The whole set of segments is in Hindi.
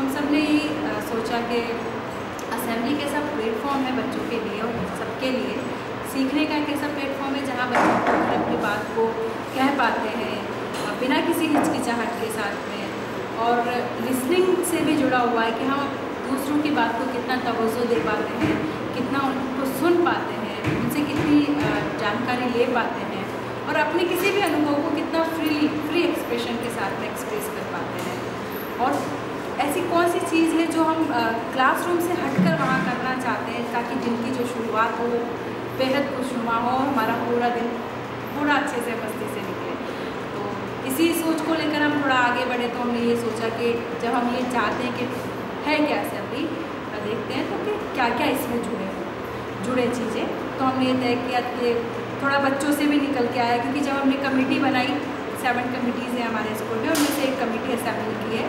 हम सबने यही सोचा कि असेंबली कैसा प्लेटफॉर्म है बच्चों के लिए और सबके लिए। सीखने का एक ऐसा प्लेटफॉर्म है जहाँ बच्चे खुलकर अपनी बात को कह पाते हैं बिना किसी हिचकिचाहट के साथ में। और लिसनिंग से भी जुड़ा हुआ है कि हम दूसरों की बात को कितना तवज्जो दे पाते हैं, कितना उनको सुन पाते हैं, उनसे कितनी जानकारी ले पाते हैं, और अपने किसी भी अनुभव को कितना फ्रीली फ्री एक्सप्रेशन के साथ में एक्सप्रेस कर पाते हैं। और ऐसी कौन सी चीज़ है जो हम क्लासरूम से हटकर वहाँ करना चाहते हैं ताकि दिन की जो शुरुआत हो, बेहद खुशनुमा हो, हमारा पूरा दिन पूरा अच्छे से मस्ती से निकले। तो इसी सोच को लेकर हम थोड़ा आगे बढ़े तो हमने ये सोचा कि जब हम ये चाहते हैं कि है क्या असेंबली देखते हैं तो कि क्या क्या इसमें जुड़े जुड़े चीज़ें। तो हमने ये तय किया कि थोड़ा बच्चों से भी निकल के आया क्योंकि जब हमने कमेटी बनाई सेवन कमिटीज़ हैं हमारे स्कूल में, उनमें से एक कमेटी असेंबली की है।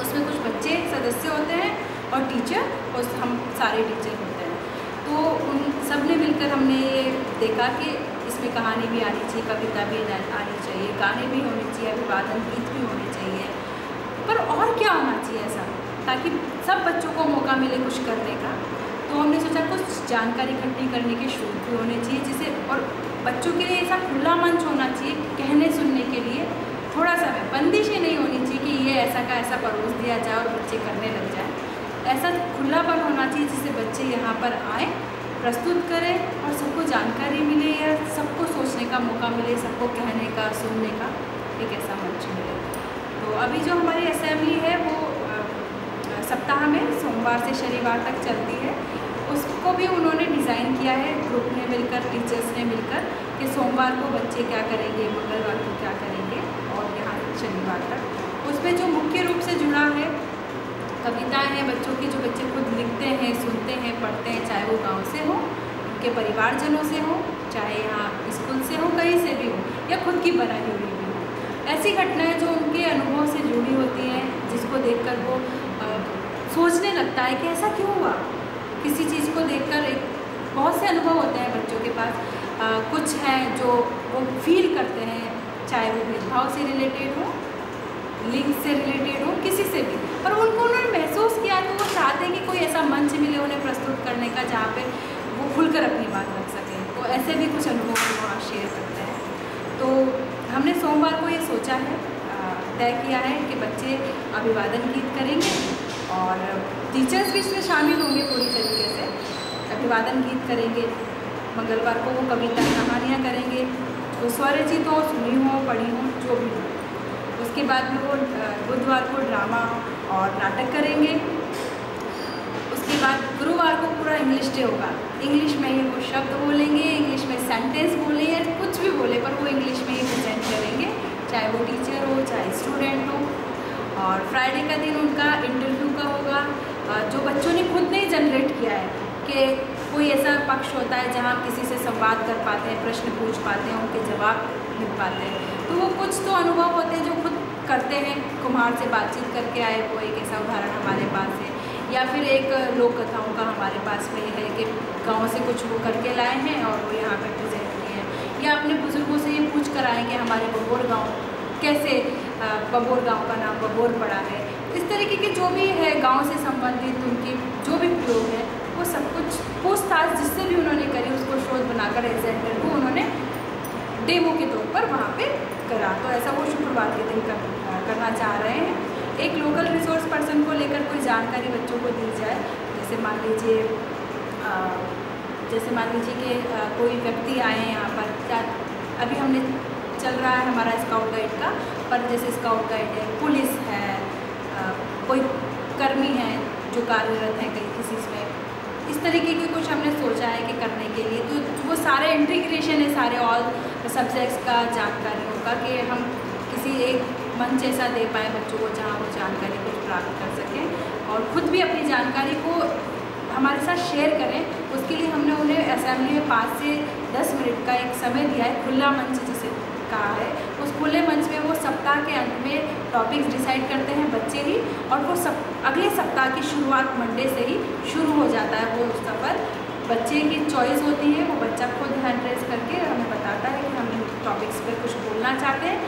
उसमें कुछ बच्चे सदस्य होते हैं और टीचर और हम सारे टीचर होते हैं। तो उन सबने मिलकर हमने ये देखा कि इसमें कहानी भी आनी चाहिए, कविता भी आनी चाहिए, गाने भी होने चाहिए, अभिवादन, गीत भी होने चाहिए। पर और क्या होना चाहिए ऐसा? ताकि सब बच्चों को मौका मिले कुछ करने का। तो हमने सोचा कुछ जानकारी इकट्ठी करने के शोध भी होने चाहिए, जिसे और बच्चों के लिए ऐसा खुला मंच होना चाहिए, कहने सुनने के लिए। थोड़ा सा बंदिश ही नहीं होनी चाहिए कि ये ऐसा का ऐसा परोस दिया जाए और बच्चे करने लग जाए। ऐसा खुलापन होना चाहिए जिससे बच्चे यहाँ पर आए, प्रस्तुत करें और सबको जानकारी मिले या सबको सोचने का मौका मिले, सबको कहने का, सुनने का। एक ऐसा मंच मिले तो अभी जो हमारी असेंबली है वो सप्ताह में सोमवार से शनिवार तक चलती है। उसको भी उन्होंने डिज़ाइन किया है। ग्रुप ने मिलकर टीचर्स ने मिलकर। कि सोमवार को बच्चे क्या करेंगे, मंगलवार को क्या करेंगे और यहाँ शनिवार तक। उसमें जो मुख्य रूप से जुड़ा है, कविताएँ हैं, बच्चों की जो बच्चे खुद लिखते हैं, सुनते हैं, पढ़ते हैं, चाहे वो गाँव से हो, उनके परिवारजनों से हो, चाहे यहाँ स्कूल से हो, कहीं से भी हो, या खुद की बनाई हुई भी हो। ऐसी घटनाएँ जो उनके अनुभव से जुड़ी होती हैं, जिसको देखकर वो सोचने लगता है कि ऐसा क्यों हुआ? किसी चीज़ को देखकर एक बहुत से अनुभव होते हैं बच्चों के पास। अ, कुछ हैं जो वो फील करते हैं चाहे वो भेदभाव से रिलेटेड हो लिंग से रिलेटेड हो किसी से भी। पर उनको उन्होंने महसूस किया तो वो चाहते हैं कि कोई ऐसा मंच मिले उन्हें प्रस्तुत करने का जहाँ पे वो खुलकर अपनी बात रख सकें। तो ऐसे भी कुछ अनुभव वो शेयर करते हैं। तो हमने सोमवार को ये सोचा है तय किया है कि बच्चे अभिवादन गीत करेंगे और टीचर्स भी इसमें शामिल होंगे पूरी तरीके से। अभिवादन गीत करेंगे। मंगलवार को वो कविता कहानियाँ करेंगे। तो स्वरचित हो, सुनी हो, पढ़ी हो, जो भी हो। उसके बाद में वो बुधवार को ड्रामा और नाटक करेंगे। उसके बाद गुरुवार को पूरा इंग्लिश डे होगा। इंग्लिश में ही वो शब्द बोलेंगे, इंग्लिश में सेंटेंस बोले या कुछ भी बोले, पर वो इंग्लिश में ही प्रेजेंट करेंगे। चाहे वो टीचर हो, चाहे स्टूडेंट हो। और फ्राइडे का दिन उनका इंटरव्यू का होगा। जो बच्चों ने खुद ने जनरेट किया है कि कोई ऐसा पक्ष होता है जहाँ किसी से संवाद कर पाते हैं, प्रश्न पूछ पाते हैं, उनके जवाब मिल पाते हैं। तो वो कुछ तो अनुभव होते हैं जो खुद करते हैं, कुम्हार से बातचीत करके आए, वो एक ऐसा उदाहरण हमारे पास है। या फिर एक लोक कथाओं का हमारे पास में है कि गाँव से कुछ वो करके लाए हैं और वो यहाँ पे प्रेजेंट किए हैं। या अपने बुज़ुर्गों से ये पूछ कर आए कि हमारे बबोर गाँव कैसे बबोर गाँव का नाम बबोर पड़ा है? इस तरीके के जो भी है गाँव से संबंधित, उनके जो भी प्रयोग है वो सब कुछ पूछताछ जिससे भी उन्होंने करी उसको शोध बनाकर एज इंटरव्यू उन्होंने डेमो के तौर पर वहाँ पे करा। तो ऐसा वो शुक्रवार के दिन कर, करना चाह रहे हैं। एक लोकल रिसोर्स पर्सन को लेकर कोई जानकारी बच्चों को दी जाए जैसे मान लीजिए जैसे मान लीजिए कि कोई व्यक्ति आए यहाँ पर क्या अभी हमने चल रहा है हमारा स्काउट गाइड का पर जैसे स्काउट गाइड है पुलिस है कोई कर्मी है जो कार्यरत है कहीं किसी में इस तरीके की कुछ हमने सोचा है कि करने के लिए। तो वो सारे इंटीग्रेशन है, सारे ऑल सब्जेक्ट्स का जानकारियों का कि हम किसी एक मंच ऐसा दे पाए बच्चों को जहाँ वो जानकारी कुछ प्राप्त कर सकें और ख़ुद भी अपनी जानकारी को हमारे साथ शेयर करें। उसके लिए हमने उन्हें असेंबली में पाँच से दस मिनट का एक समय दिया है, खुला मंच जिसे कहा है उस खुले मंच में वो सप्ताह के अंत में टॉपिक्स डिसाइड करते हैं बच्चे ही और वो सब, अगले सप्ताह की शुरुआत मंडे से ही शुरू हो जाता है वो उस सफ़र बच्चे की चॉइस होती है, वो बच्चा खुद हैंड रेस करके हमें बताता है कि हम टॉपिक्स पर कुछ बोलना चाहते हैं।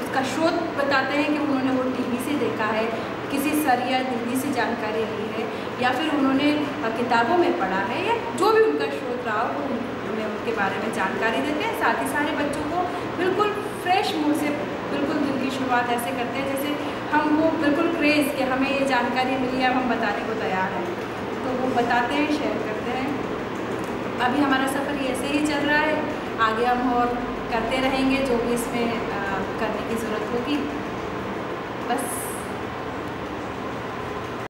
उसका शोध बताते हैं कि उन्होंने वो टीवी से देखा है, किसी सर या दीदी से जानकारी ली है, या फिर उन्होंने किताबों में पढ़ा है, या जो भी उनका स्रोत रहा हो हमें उनके बारे में जानकारी देते हैं। साथ ही सारे बच्चों को बिल्कुल फ्रेश मुँह से शुरुआत ऐसे करते हैं जैसे हम वो बिल्कुल क्रेज़ कि हमें ये जानकारी मिली है, अब हम बताने को तैयार हैं। तो वो बताते हैं शेयर करते हैं। अभी हमारा सफ़र ऐसे ही चल रहा है। आगे हम और करते रहेंगे जो भी इसमें करने की ज़रूरत होगी। बस।